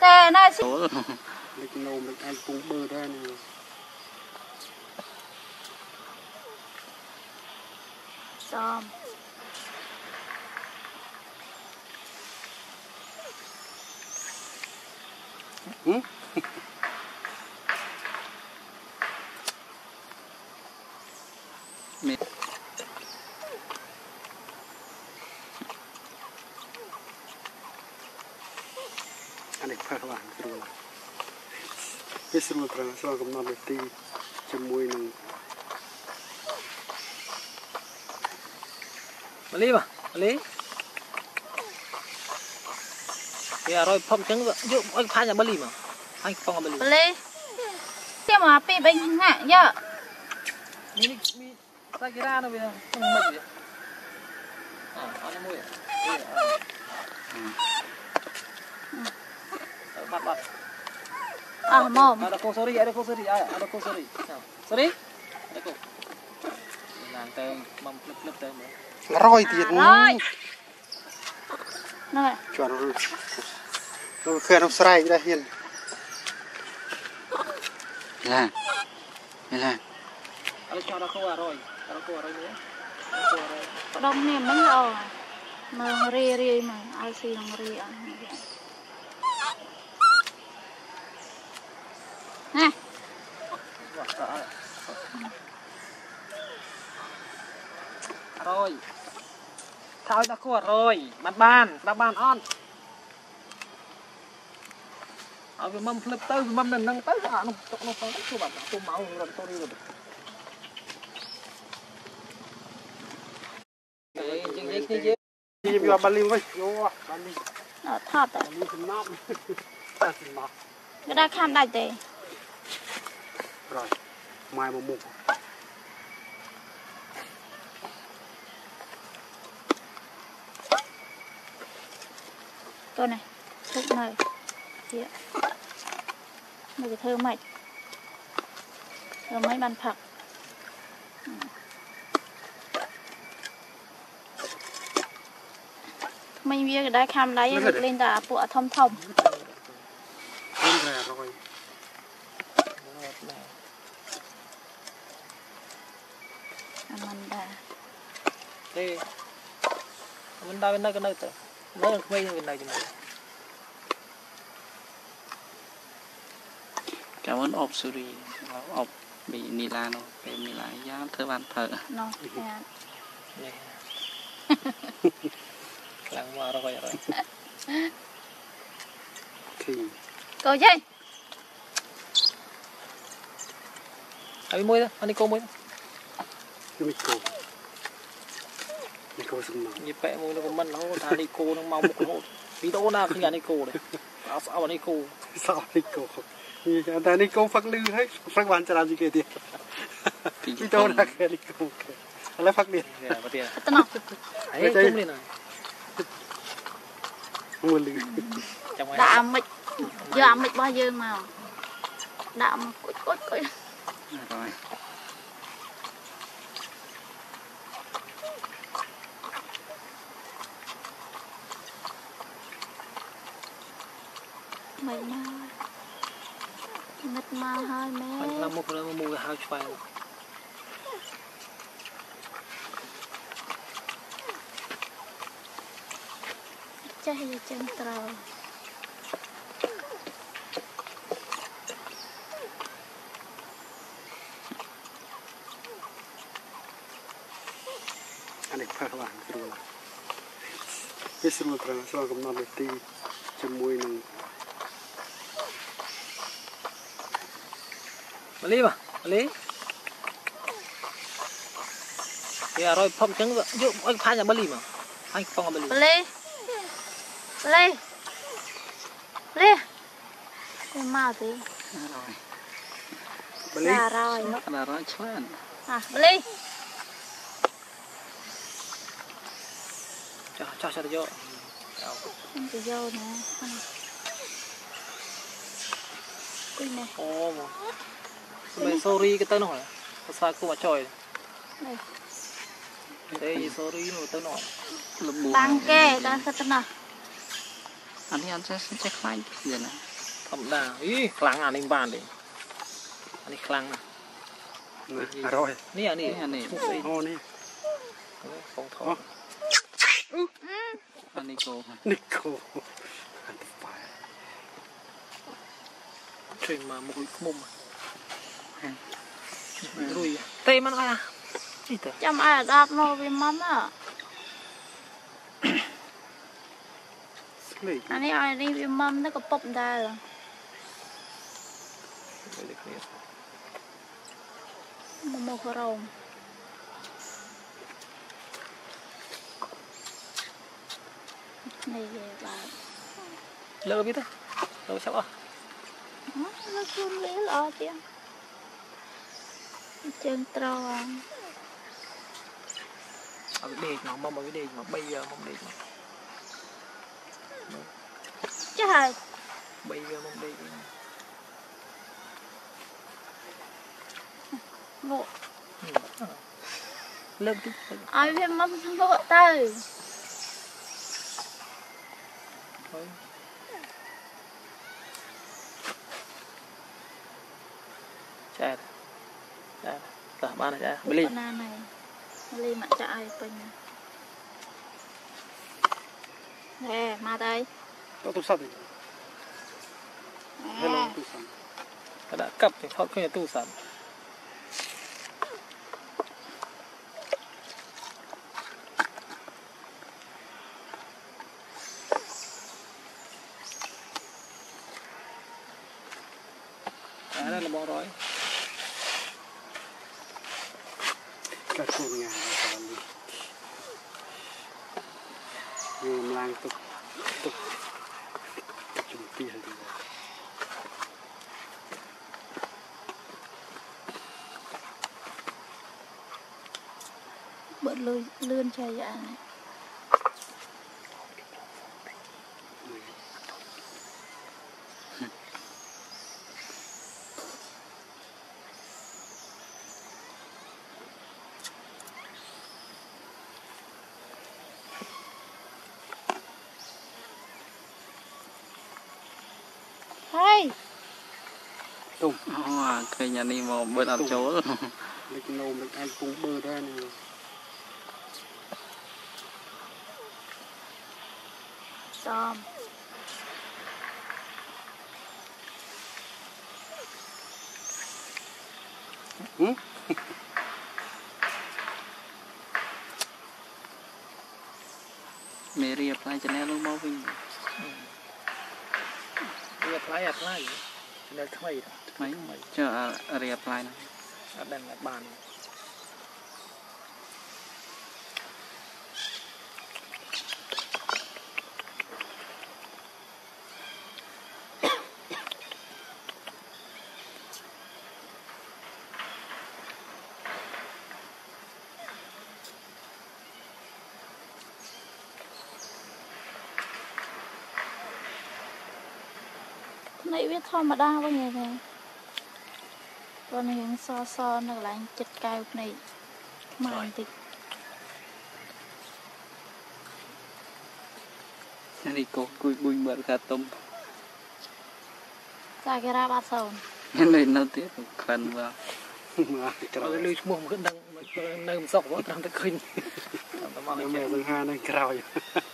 Tè này xí Ủa, lịch nôm lịch anh cũng bơ ra này Xòm ừ? mẹ anh ấy phải làm cái đồ này cái sự mà phải sao cũng nói được ti cho mùi nè ម៉ាលីបាទម៉ាលីវាអរយផុំចឹងយកអុយផាញ់អាម៉ាលីមកផាញ់ខ្ពងអាម៉ាលី Beli Tiêm mà bị bệnh ngạ nhá នេះនេះសាច់រ៉ានៅវាមិនមិនវាអត់អត់ Ah, mom. Ada kau sorry, ada kau sorry. Ayo, ada kau sorry. Sorry? Ada kau. Lang te mom flip flip te. រយទៀតហ្នឹងហើយជន់រូលរូលខែនស្រែកដែរហ៊ានឡាឡាឡាអត់ចង់ដល់គូអរយដល់គូអរយនេះបដុំនេះមិនល្អមើលរីរីមកឲ្យស៊ីនឹងរីអត់ រយថាឲ្យដល់គោរយបានបានដល់បានអត់ឲ្យវាមកភ្លឹបទៅវាមកនៅនឹងទៅអានោះទុកនោះទៅគឺបាត់ទុំមករត់ទៅនេះទៅអេជាងនិយាយគ្នាយើង đi vào Bali với vô Bali Ở thọt rồi Bali thì nắp ta thì nắp Cái đã khăn đạch tề rồi mai một mục Tôi này Thúc này. Here. Một cái thơ mạch. Thơ mấy bàn phật. Mình biết đã khám đấy Nó thật lên đã bụa thông thông. Rồi Amanda. Đây. Amanda bên đây cái nơi tớ. Nơi không mấy bên đây chứ mày. Cảm ơn ốp Suri, ốp bị Milano, cái Milano giá thơ bàn thơ. Nó, nè. Lăng mà rồi rồi. Cô chơi. Abi môi đó, anh đi cô môi đó. យមួយទៅអានេះគោមួយទៅ cái mịch cổ mịch cổ sừng màu និយាយប៉ែមួយនៅខមមិនរហូតថានេះគោនឹងមកមុខរហូតវីដេអូណាឃើញអានេះគោទេអត់ស្អប់អានេះគោ sao mịch cổ như thế ta đi câu phát lư hết phát bán cho làm gì kìa tiền thì đi đâu ra kìa đi câu kìa lấy phát điện នេះបើទៀត tao nào អេជុំនេះណា mua lư ចាំមក đã mịch giờ mịch bao giờ mà đã mà cút cút cút rồi mày mà mịch mà hơi បាញ់ mẹ ខ្លាំងមុខលើមួយវាហៅឆ្វែង chơi gì chân trâu anh ấy phải làm cái đồ này cái sự mà phải sao cũng nói được ti cho mùi មិនមកមិត្តមកហើយមែនខ្ញុំមុខនឹងមុខទៅហៅឆ្វែងចេះយាចឹងត្រូវអានេះផើបានគ្រូវាស្រួលត្រូវស្រួលកំណត់លេខទីជាមួយនឹង lấy mà lấy thì rồi phong trứng vậy dụ anh pha nhà bali mà. Anh phong bali bali bali bali mà thì bali là rồi. Nó là rồi chán à bali cho cho cho vô. Không cho vô nè. Quên này ô mà. Sampai sorry kita noh. Pasal aku macam coy. Đây sorry nó tao nói. Lầm. Tăng kê đang sẽ tao nào, Anh đi ăn sẽ sẽ check file tiền à. Thầm đà. Ý, khlang à, anh em bạn đi. Anh đi khlang à. Ừ, à. Rồi. Nè nè. Nè nè. Ô nè. Không thôi. Ừ. Anh Nico. Nico. Anh phải. Chơi mà mũi mông à. មកទៅកពុបដែរ ដូចគ្នា មកមករោមនេះវាបាទ លើវាទៅលើចាប់អស់ លើខ្លួនវាល្អជាង ជើងត្រង់ឲ្យដេកមកមកឲ្យដេកមក3យកមកដេកមកចេះហើយ3យកមកដេកមក lên cái ai biết mắm vợ tay chết បានចែកបលី ប៉ុណ្ណាណែលីមកចាក់ឲ្យពេញណែមកទៅ ទៅទូរស័ព្ទហេឡូទូរស័ព្ទ ក៏ដាក់កាប់ទៅថតឃើញទូរស័ព្ទអានេះលបងរយ các phương nhà dùng lang tục tục chung tiền bớt lươn lươn cho dạ này. ទុំ អូអាឃើញអានេះមកបឺតអត់ចូល លេចនោមលេចឯងពងបឺដែរនេះ សំ ហឹម មេរីផ្លាយ channel នោះមកវិញ វាថ្លៃអាថ្លៃ នៅថ្មីថ្មីចុះអារីផ្លាយណាអត់ដឹងថាបាន ភ្នែកវាធម្មតាវិញឯងតែព្រោះនេះរៀងសសនៅកន្លែងចិត្តកែវភ្នែកខ្មៅបន្តិចអានេះគោគួយប៊ុញមើលកាទុំតែគេរាប់អត់សូននៅនៅទៀតក្លិនមើលមកក្រោយឲ្យលុយឈ្មោះមិនដឹងនៅមិនសុកព្រោះត្រង់តែឃើញតែមកនៅចេះមែសង្ហានៅក្រោយអ